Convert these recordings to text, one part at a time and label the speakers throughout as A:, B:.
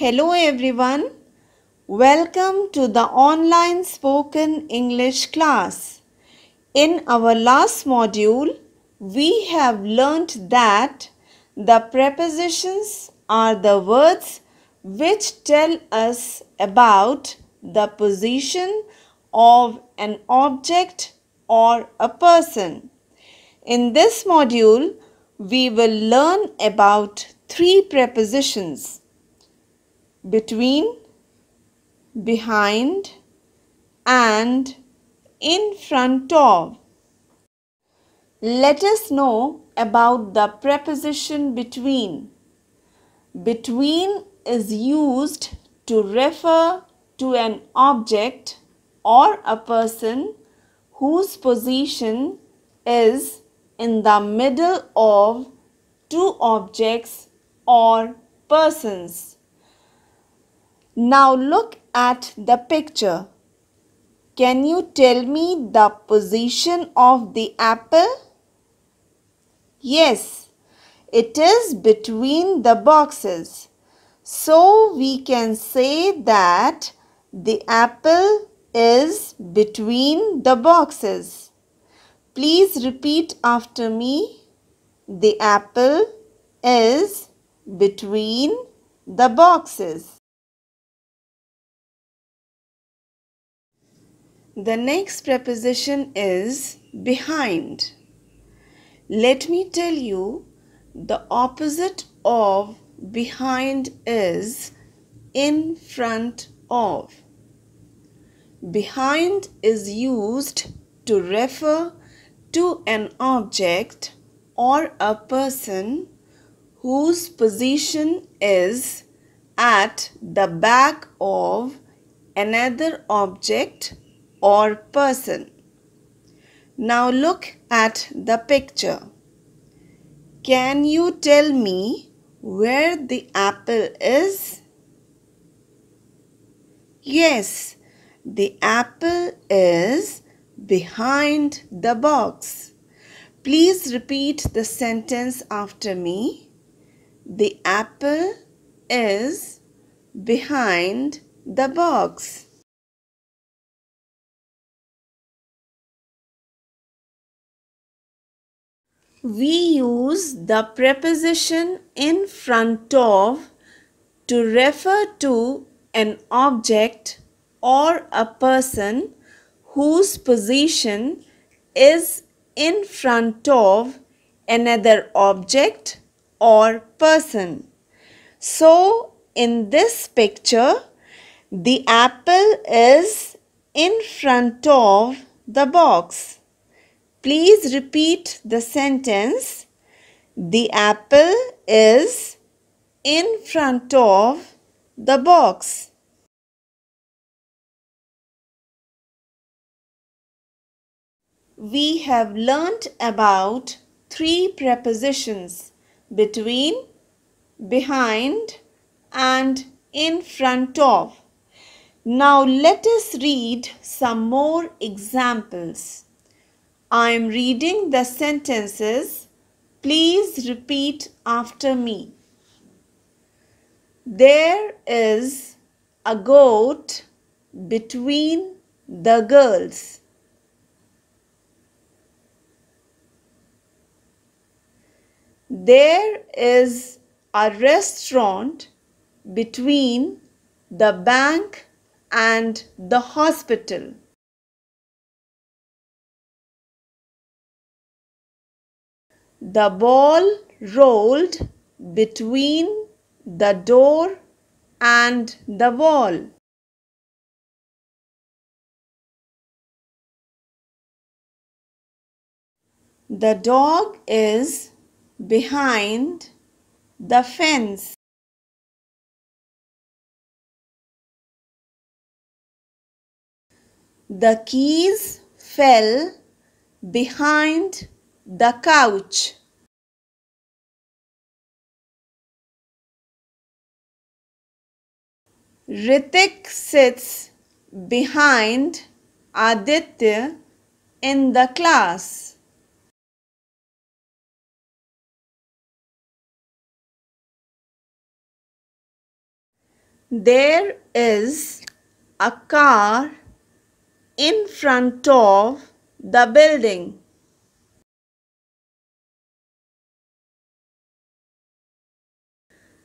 A: Hello everyone. Welcome to the online spoken English class. In our last module, we have learnt that the prepositions are the words which tell us about the position of an object or a person. In this module, we will learn about three prepositions between, behind, and in front of. Let us know about the preposition between. Between is used to refer to an object or a person whose position is in the middle of two objects or persons. Now look at the picture. Can you tell me the position of the apple? Yes, it is between the boxes. So we can say that the apple is between the boxes. Please repeat after me. The apple is between the boxes. The next preposition is behind. Let me tell you the opposite of behind is in front of. Behind is used to refer to an object or a person whose position is at the back of another object or person. Now look at the picture. Can you tell me where the apple is? Yes, the apple is behind the box. Please repeat the sentence after me. The apple is behind the box. We use the preposition in front of to refer to an object or a person whose position is in front of another object or person. So, in this picture, the apple is in front of the box. Please repeat the sentence. The apple is in front of the box. We have learnt about three prepositions between, behind and in front of. Now let us read some more examples. I am reading the sentences. Please repeat after me. There is a goat between the girls. There is a restaurant between the bank and the hospital. The ball rolled between the door and the wall. The dog is behind the fence. The keys fell behind the couch. Ritik sits behind Aditya in the class. There is a car in front of the building.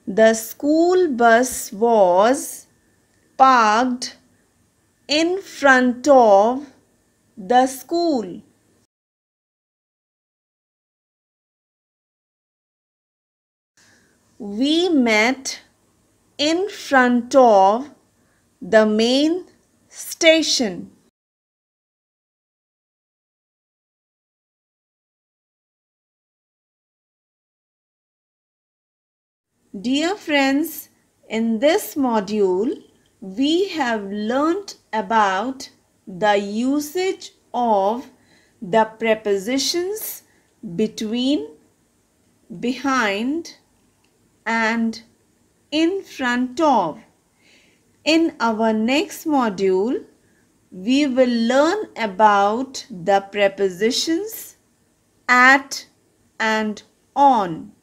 A: The school bus was parked in front of the school. We met in front of the main station. Dear friends, in this module, we have learnt about the usage of the prepositions between, behind and in front of. In our next module, we will learn about the prepositions at and on.